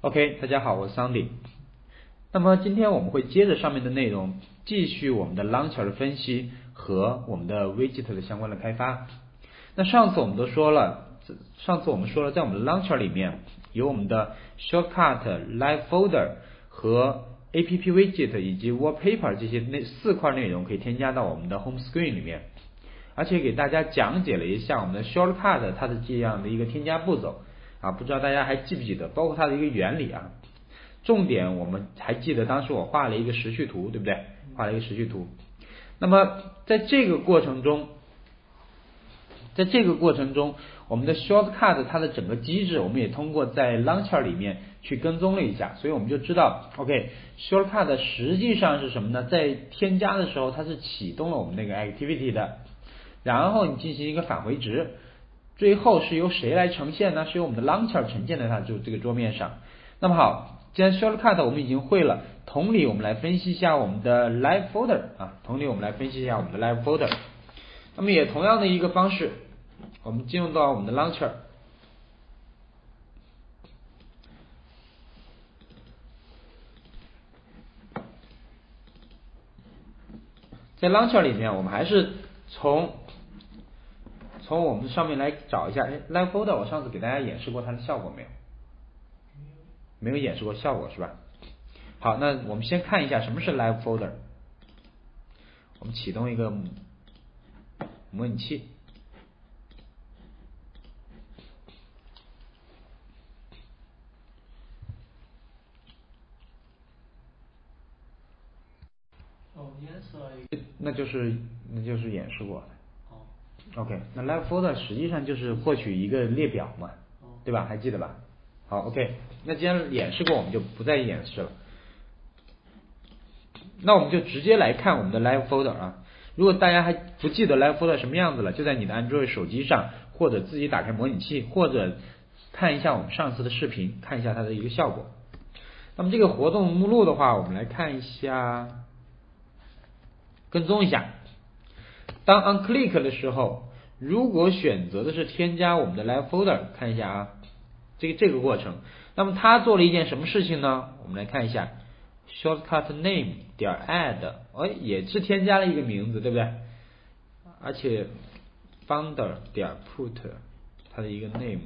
OK，大家好，我是 Sandy。那么今天我们会接着上面的内容，继续我们的 Launcher 的分析和我们的 Widget 的相关的开发。那上次我们都说了，上次我们说了，在我们的 Launcher 里面有我们的 Shortcut、Live Folder 和 App Widget 以及 Wallpaper 这些那四块内容可以添加到我们的 Home Screen 里面，而且给大家讲解了一下我们的 Shortcut 它的这样的一个添加步骤啊，不知道大家还记不记得，包括它的一个原理啊。重点我们还记得当时我画了一个时序图，对不对？画了一个时序图。那么在这个过程中，在这个过程中，我们的 Shortcut 它的整个机制，我们也通过在 Launcher 里面去跟踪了一下，所以我们就知道，OK，Shortcut 实际上是什么呢？在添加的时候，它是启动了我们那个 Activity 的，然后你进行一个返回值，最后是由谁来呈现呢？是由我们的 Launcher 呈现在它就这个桌面上。那么好。既然 Shortcut 我们已经会了，同理我们来分析一下我们的 Live Folder 啊，同理我们来分析一下我们的 Live Folder。那么也同样的一个方式，我们进入到我们的 Launcher，在 Launcher 里面，我们还是从从我们上面来找一下，哎，Live Folder 我上次给大家演示过它的效果没有？没有演示过效果是吧？好，那我们先看一下什么是 Live Folder。我们启动一个模拟器。哦，演示了一个。那就是那就是演示过。哦。OK，那 Live Folder 实际上就是获取一个列表嘛，对吧？还记得吧？好，OK。那既然演示过，我们就不再演示了。那我们就直接来看我们的 Live Folder 啊。如果大家还不记得 Live Folder 什么样子了，就在你的 Android 手机上，或者自己打开模拟器，或者看一下我们上次的视频，看一下它的一个效果。那么这个活动目录的话，我们来看一下，跟踪一下。当 On Click 的时候，如果选择的是添加我们的 Live Folder，看一下啊，这个这个过程。那么他做了一件什么事情呢？我们来看一下，shortcut name 点 add，哎，也是添加了一个名字，对不对？而且 founder 点 put 它的一个 name，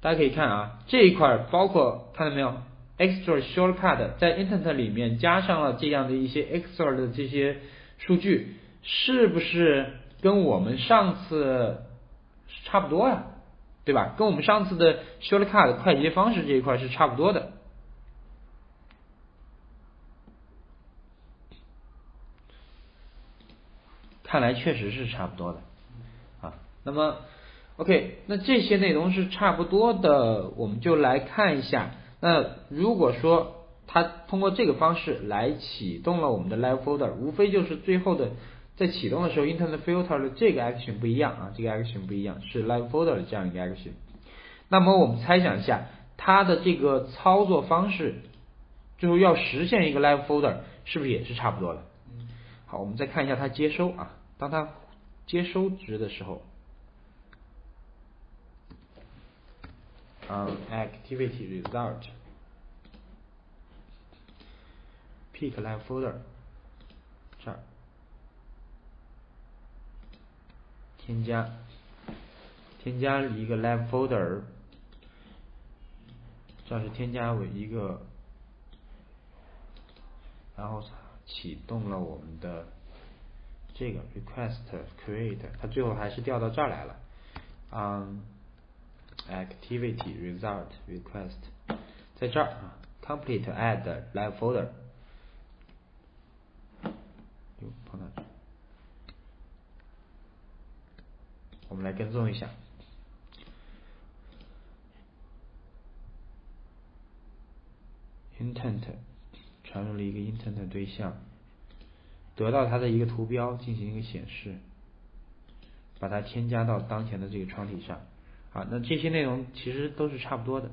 大家可以看啊，这一块包括看到没有，extra shortcut 在 intent 里面加上了这样的一些 extra 的这些数据，是不是跟我们上次差不多呀？对吧？跟我们上次的 shortcut 快捷方式这一块是差不多的。看来确实是差不多的啊。那么，OK，那这些内容是差不多的，我们就来看一下。那如果说它通过这个方式来启动了我们的 Live Folder，无非就是最后的。在启动的时候，Internet Filter 的这个 action 不一样啊，这个 action 不一样，是 Live Folder 的这样一个 action。那么我们猜想一下，它的这个操作方式，最后要实现一个 Live Folder，是不是也是差不多的？好，我们再看一下它接收啊，当它接收值的时候，嗯，Activity Result Pick Live Folder 这儿。添加，添加一个 live folder，这是添加为一个，然后启动了我们的这个 request create，它最后还是调到这儿来了，嗯，activity result request，在这儿啊，complete add live folder，又跑哪去？我们来跟踪一下，intent 传入了一个 intent 对象，得到它的一个图标进行一个显示，把它添加到当前的这个窗体上。啊，那这些内容其实都是差不多的。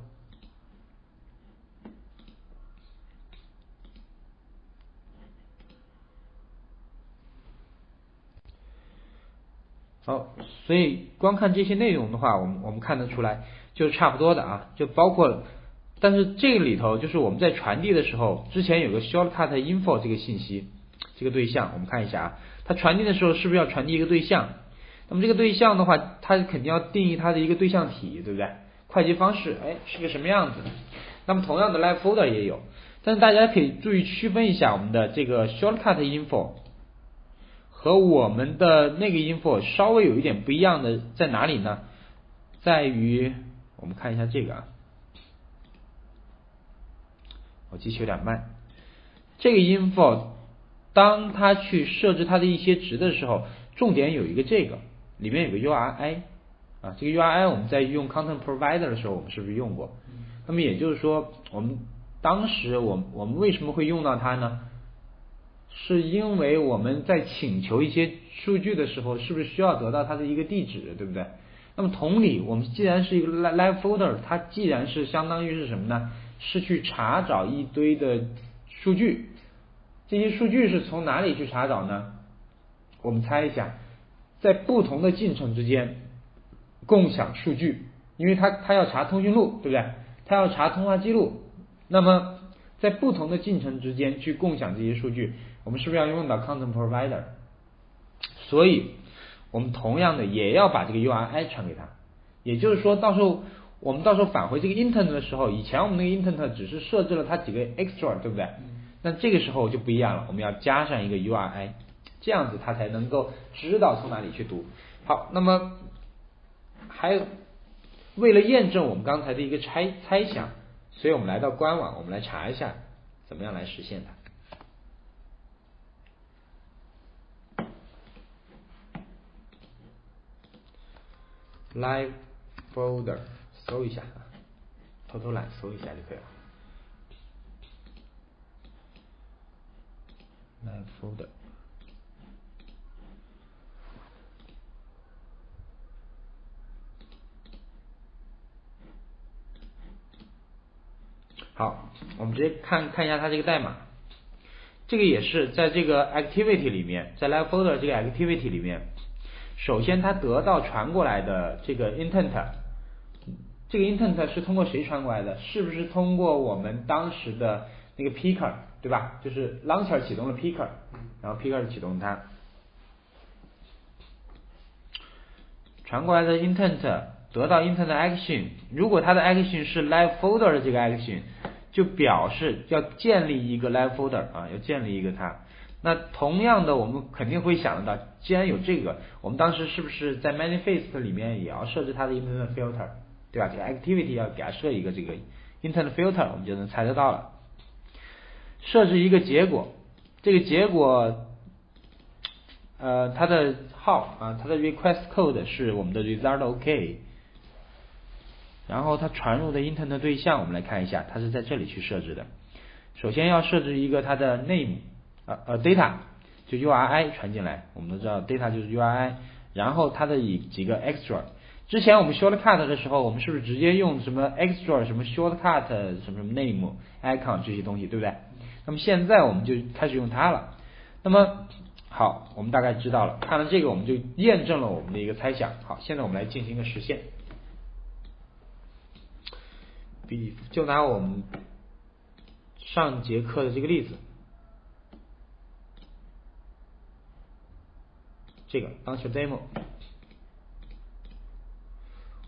好，所以光看这些内容的话，我们我们看得出来就是差不多的啊，就包括但是这个里头就是我们在传递的时候，之前有个 shortcut info 这个信息，这个对象，我们看一下啊，它传递的时候是不是要传递一个对象？那么这个对象的话，它肯定要定义它的一个对象体，对不对？快捷方式，哎，是个什么样子？那么同样的 live folder 也有，但是大家可以注意区分一下我们的这个 shortcut info 和我们的那个 info 稍微有一点不一样的在哪里呢？在于我们看一下这个啊，我记起有点慢。这个 info 当它去设置它的一些值的时候，重点有一个这个里面有个 URI 啊，这个 URI 我们在用 content provider 的时候，我们是不是用过？那么也就是说，我们当时我我们为什么会用到它呢？是因为我们在请求一些数据的时候，是不是需要得到它的一个地址，对不对？那么同理，我们既然是一个 live folder，它既然是相当于是什么呢？是去查找一堆的数据，这些数据是从哪里去查找呢？我们猜一下，在不同的进程之间共享数据，因为它它要查通讯录，对不对？它要查通话记录，那么在不同的进程之间去共享这些数据，我们是不是要用到 content provider？所以。我们同样的也要把这个 URI 传给他，也就是说，到时候我们到时候返回这个 intent 的时候，以前我们那个 intent 只是设置了它几个 extra，对不对？那这个时候就不一样了，我们要加上一个 URI，这样子它才能够知道从哪里去读。好，那么还有为了验证我们刚才的一个猜猜想，所以我们来到官网，我们来查一下怎么样来实现它。Live folder，搜一下啊，偷偷懒搜一下就可以了。Live folder，好，我们直接看看一下它这个代码。这个也是在这个 activity 里面，在 live folder 这个 activity 里面。首先，它得到传过来的这个 intent，这个 intent 是通过谁传过来的？是不是通过我们当时的那个 picker，对吧？就是 launcher 启动了 picker，然后 picker 启动它，传过来的 intent 得到 intent action，如果它的 action 是 live folder 的这个 action，就表示要建立一个 live folder 啊，要建立一个它。那同样的，我们肯定会想得到，既然有这个，我们当时是不是在 manifest 里面也要设置它的 intent filter，对吧？这个 activity 要给它设一个这个 intent filter，我们就能猜得到了。设置一个结果，这个结果，呃，它的号啊，它的 request code 是我们的 result OK，然后它传入的 intent 对象，我们来看一下，它是在这里去设置的。首先要设置一个它的 name。呃呃，data 就 URI 传进来，我们都知道 data 就是 URI，然后它的以几个 extra，之前我们 shortcut 的时候，我们是不是直接用什么 extra 什么 shortcut 什么什么 name icon 这些东西，对不对？那么现在我们就开始用它了。那么好，我们大概知道了，看了这个我们就验证了我们的一个猜想。好，现在我们来进行一个实现。比就拿我们上节课的这个例子。这个当前 demo，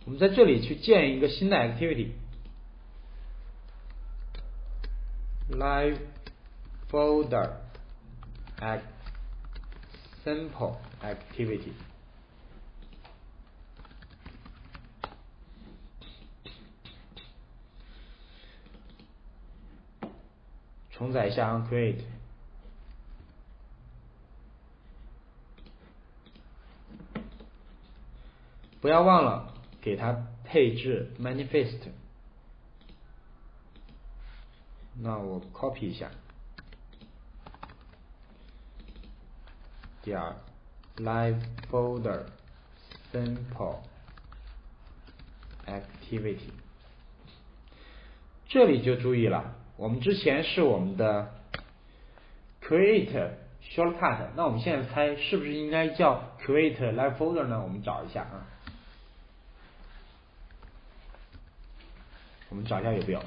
我们在这里去建一个新的 activity，live Folder，Simple activity，重载一下，On create。不要忘了给它配置 manifest。那我 copy 一下，点 live folder simple activity。这里就注意了，我们之前是我们的 create shortcut，那我们现在猜是不是应该叫 create live folder 呢？我们找一下啊。我们找一下有没有？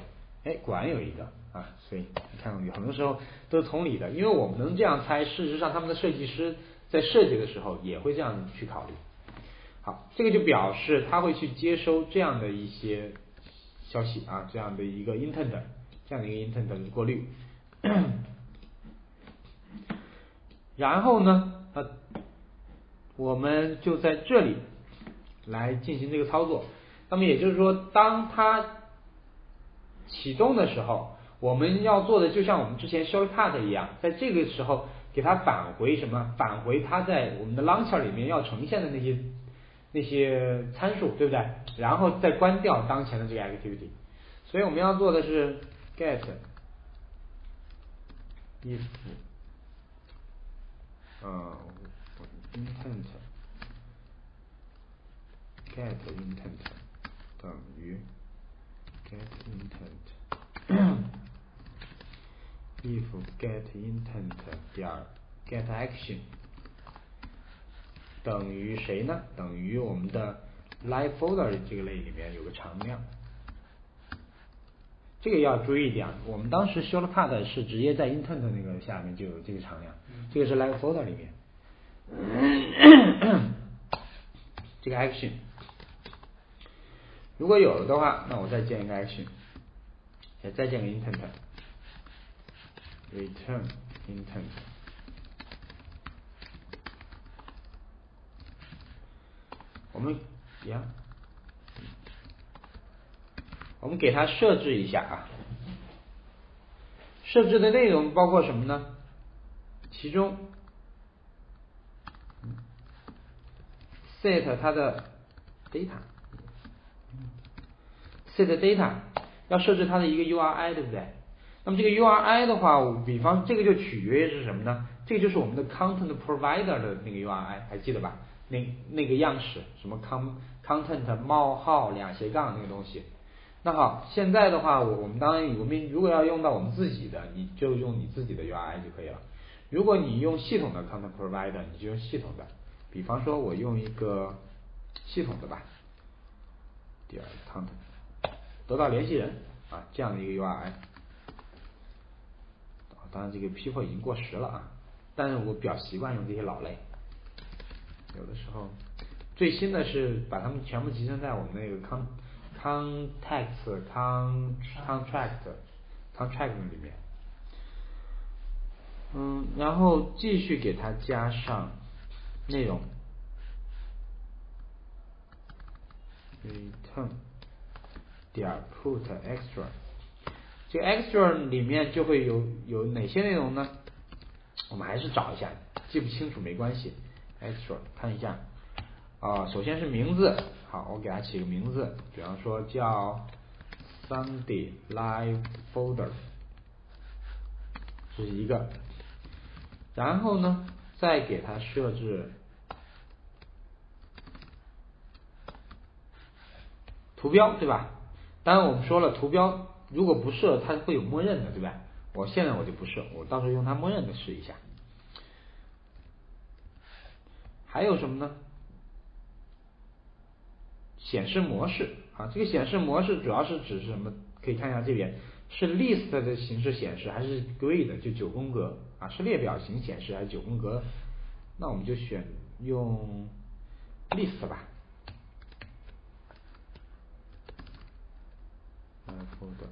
哎，果然有一个啊，所以你看有很多时候都是同理的，因为我们能这样猜，事实上他们的设计师在设计的时候也会这样去考虑。好，这个就表示他会去接收这样的一些消息啊，这样的一个 intent，这样的一个 intent 的过滤。然后呢，呃，我们就在这里来进行这个操作。那么也就是说，当它启动的时候，我们要做的就像我们之前 shortcut 一样，在这个时候给它返回什么？返回它在我们的 launcher 里面要呈现的那些那些参数，对不对？然后再关掉当前的这个 activity。所以我们要做的是 get if 呃 intent get intent 等于 get intent if get intent 点 get action 等于谁呢？等于我们的 live folder 这个类里面有个常量。这个要注意一点，我们当时 shortcut 是直接在 intent 那个下面就有这个常量，这个是 live folder 里面，这个 action 如果有了的话，那我再建一个 action，再再建个 intent，return intent，我们呀。我们给它设置一下啊，设置的内容包括什么呢？其中 set 它的 data 这个 data 要设置它的一个 URI 对不对？那么这个 URI 的话，比方这个就取决于是什么呢？这个就是我们的 content provider 的那个 URI，还记得吧？那那个样式，什么 con content 冒号两斜杠那个东西。那好，现在的话，我我们当然我们如果要用到我们自己的，你就用你自己的 URI 就可以了。如果你用系统的 content provider，你就用系统的。比方说，我用一个系统的吧，点 content 得到联系人啊这样的一个 URI。当然这个 people 已经过时了啊，但是我比较习惯用这些老类。有的时候最新的是把它们全部集成在我们那个 con。context con contract contract 里面，嗯，然后继续给它加上内容，return 点 put extra，这 extra 里面就会有有哪些内容呢？我们还是找一下，记不清楚没关系，extra 看一下。啊，首先是名字，好，我给它起个名字，比方说叫 Sunday Live Folder，这是一个，然后呢，再给它设置图标，对吧？当然我们说了，图标如果不设，它会有默认的，对吧？我现在我就不设，我到时候用它默认的试一下。还有什么呢？显示模式啊，这个显示模式主要是指是什么？可以看一下这边是 list 的形式显示还是 grid 就九宫格啊？是列表型显示还是九宫格？那我们就选用 list 吧。Folder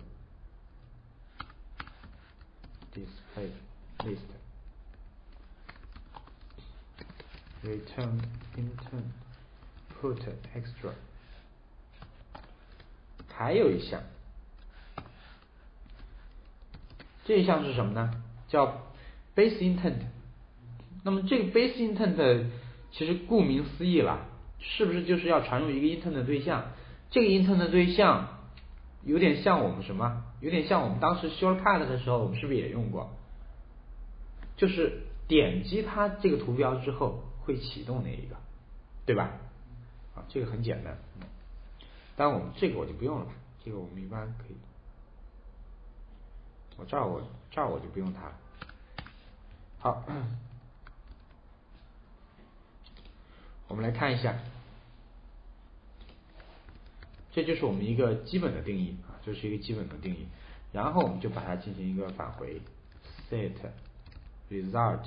display list return intent put extra 还有一项，这一项是什么呢？叫 base intent。那么这个 base intent 其实顾名思义了，是不是就是要传入一个 intent 的对象？这个 intent 的对象有点像我们什么？有点像我们当时 shortcut 的时候，我们是不是也用过？就是点击它这个图标之后会启动那一个，对吧？啊，这个很简单。当然，我们这个我就不用了吧，这个我们一般可以。我这儿我这儿我就不用它了。好，我们来看一下，这就是我们一个基本的定义啊，这是一个基本的定义。然后我们就把它进行一个返回，set result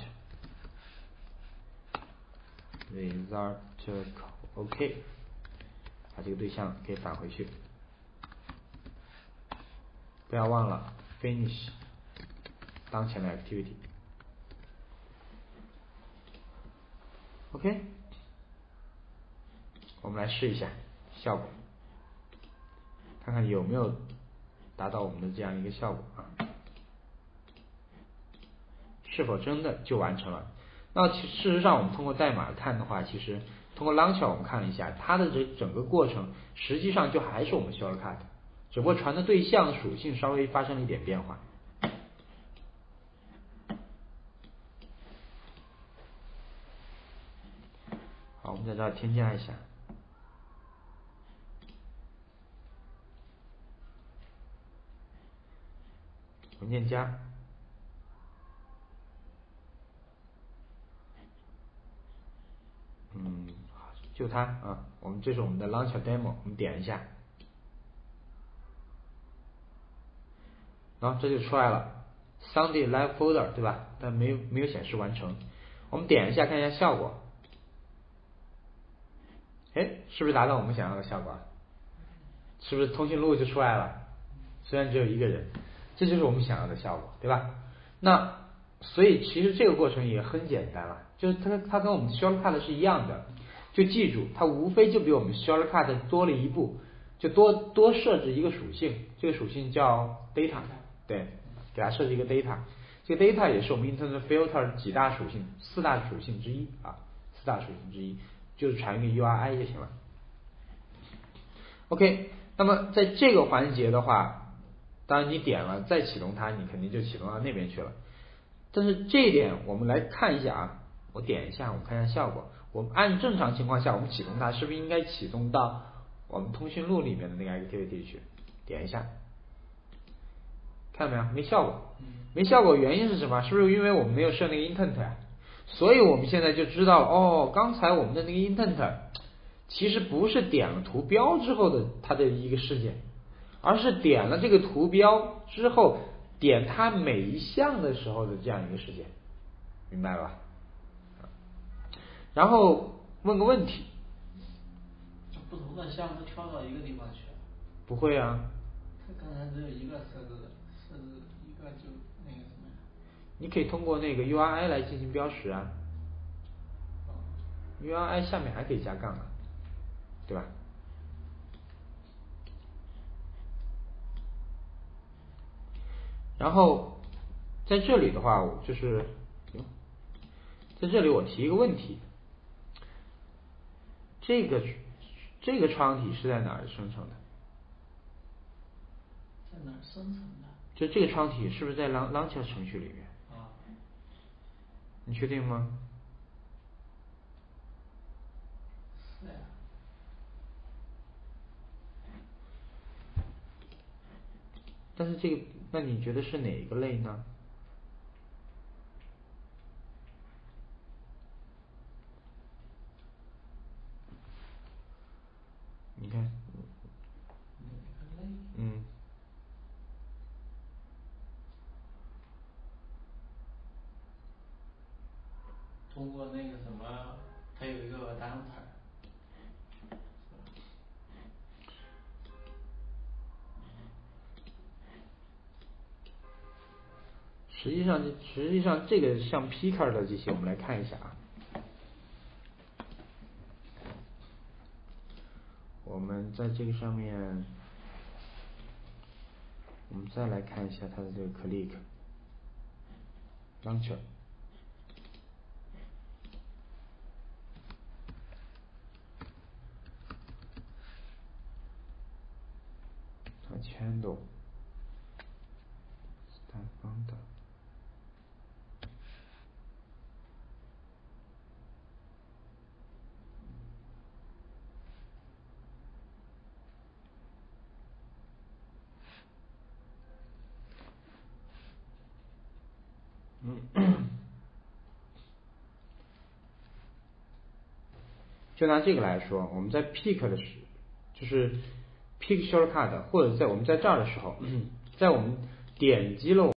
result OK，把这个对象给返回去，不要忘了 finish 当前的 activity。OK，我们来试一下效果，看看有没有达到我们的这样一个效果啊？是否真的就完成了？那其事实上，我们通过代码看的话，其实通过 Launcher 我们看了一下，它的这整个过程实际上就还是我们 Shortcut，只不过传的对象属性稍微发生了一点变化。好，我们在这儿添加一下文件夹。嗯，就它啊，我们这是我们的 Launcher Demo，我们点一下，然后这就出来了，Sunday Live Folder 对吧？但没有没有显示完成，我们点一下看一下效果，哎，是不是达到我们想要的效果？是不是通讯录就出来了？虽然只有一个人，这就是我们想要的效果，对吧？那所以其实这个过程也很简单了。就是它它跟我们 shortcut 是一样的，就记住它无非就比我们 shortcut 多了一步，就多多设置一个属性，这个属性叫 data，对，给它设置一个 data，这个 data 也是我们 internet filter 几大属性四大属性之一啊，四大属性之一，就是传一个 URI 就行了。OK，那么在这个环节的话，当然你点了再启动它，你肯定就启动到那边去了。但是这一点我们来看一下啊。我点一下，我看一下效果。我们按正常情况下，我们启动它，是不是应该启动到我们通讯录里面的那个 activity 去？点一下，看到没有？没效果，没效果，原因是什么？是不是因为我们没有设那个 intent 呀？所以我们现在就知道，哦，刚才我们的那个 intent 其实不是点了图标之后的它的一个事件，而是点了这个图标之后，点它每一项的时候的这样一个事件，明白了吧？然后问个问题，就不同的项目跳到一个地方去？不会啊。他刚才只有一个设置，设置一个就那个什么。你可以通过那个 URI 来进行标识啊。URI 下面还可以加杠啊，对吧？然后在这里的话，就是，在这里我提一个问题。这个这个窗体是在哪儿生成的？在哪儿生成的？就这个窗体是不是在 Launcher 程序里面？啊。你确定吗？是呀。但是这个，那你觉得是哪一个类呢？你看，嗯，通过那个什么，它有一个单词。实际上，实际上这个像 Picker 的这些，我们来看一下啊。我们在这个上面，我们再来看一下它的这个 click launcher，它 channel 单方的。就拿这个来说，我们在 pick 的时，就是 pick shortcut，或者在我们在这儿的时候，在我们点击了。